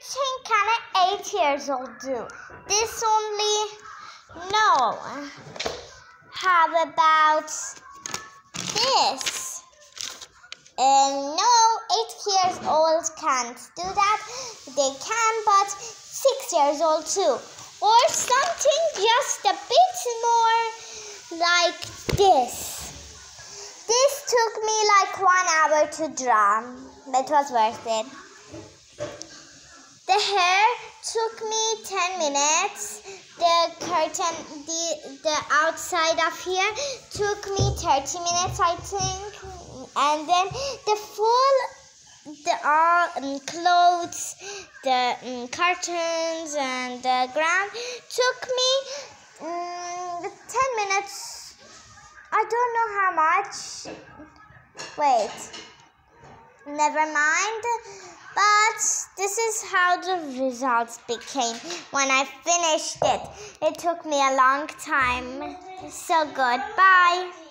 think can an eight years old do? This only no. How about this? Uh, no, eight years old can't do that. They can, but six years old too. Or something just a bit more like this. This took me like one hour to draw, but it was worth it. Took me 10 minutes. The curtain, the, the outside of here took me 30 minutes, I think. And then the full, the all um, clothes, the um, curtains, and the ground took me um, 10 minutes I don't know how much. Wait. Never mind. But this is how the results became when I finished it. It took me a long time. So good. Bye.